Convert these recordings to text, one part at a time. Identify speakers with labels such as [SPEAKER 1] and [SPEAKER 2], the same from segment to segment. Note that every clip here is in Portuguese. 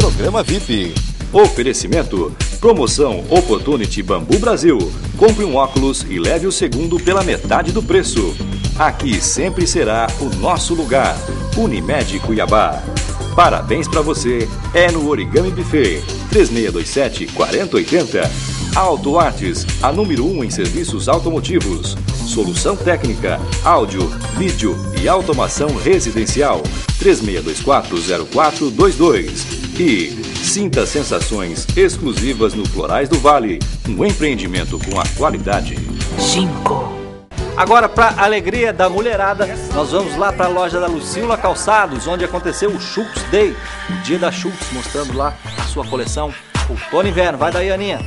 [SPEAKER 1] Programa VIP. Oferecimento. Promoção Opportunity Bambu Brasil. Compre um óculos e leve o segundo pela metade do preço. Aqui sempre será o nosso lugar. Unimed Cuiabá. Parabéns para você. É no Origami Buffet. 3627 4080. Auto Artes, a número 1 um em serviços automotivos. Solução técnica, áudio, vídeo e automação residencial. 36240422. E sinta sensações exclusivas no Florais do Vale, um empreendimento com a qualidade.
[SPEAKER 2] Cinco.
[SPEAKER 3] Agora, para alegria da mulherada, nós vamos lá para a loja da Lucila Calçados, onde aconteceu o Schultz Day, o dia da Schultz, mostrando lá a sua coleção outono e inverno. Vai daí, Aninha.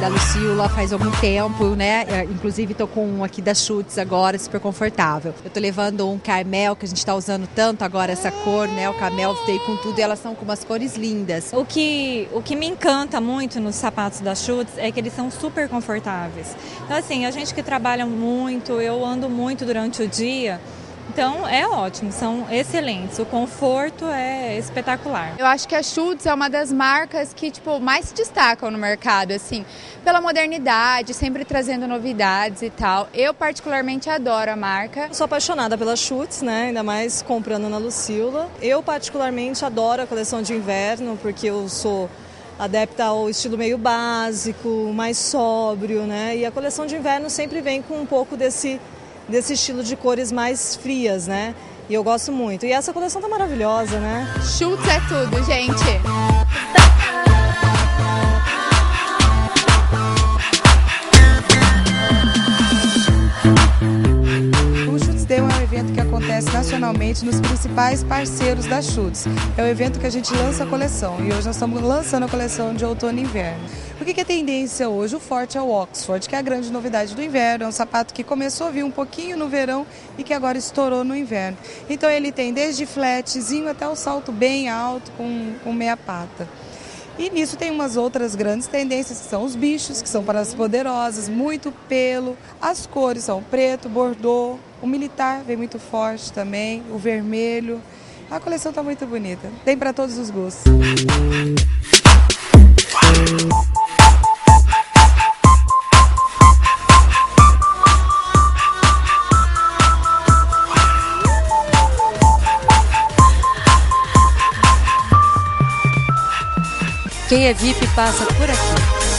[SPEAKER 4] Da Lucila faz algum tempo, né? É, inclusive tô com um aqui da Chutes agora, super confortável. Eu tô levando um Carmel, que a gente tá usando tanto agora essa cor, né? O Carmel veio com tudo e elas são com umas cores lindas.
[SPEAKER 5] O que, o que me encanta muito nos sapatos da Chutes é que eles são super confortáveis. Então assim, a gente que trabalha muito, eu ando muito durante o dia, então é ótimo, são excelentes. O conforto é espetacular.
[SPEAKER 6] Eu acho que a Schultz é uma das marcas que tipo mais se destacam no mercado, assim, pela modernidade, sempre trazendo novidades e tal. Eu particularmente adoro a marca.
[SPEAKER 7] Eu sou apaixonada pela Schultz, né? Ainda mais comprando na Lucila. Eu particularmente adoro a coleção de inverno porque eu sou adepta ao estilo meio básico, mais sóbrio, né? E a coleção de inverno sempre vem com um pouco desse desse estilo de cores mais frias, né? E eu gosto muito. E essa coleção tá maravilhosa, né?
[SPEAKER 6] Schultz é tudo, gente.
[SPEAKER 8] Evento que acontece nacionalmente nos principais parceiros da Chutes. É o evento que a gente lança a coleção e hoje nós estamos lançando a coleção de outono e inverno. O que é tendência hoje? O forte é o Oxford, que é a grande novidade do inverno. É um sapato que começou a vir um pouquinho no verão e que agora estourou no inverno. Então ele tem desde flatzinho até o salto bem alto com, com meia pata. E nisso tem umas outras grandes tendências, que são os bichos, que são para as poderosas, muito pelo. As cores são preto, bordô, o militar vem muito forte também, o vermelho. A coleção está muito bonita, tem para todos os gostos.
[SPEAKER 2] Quem é VIP passa por aqui.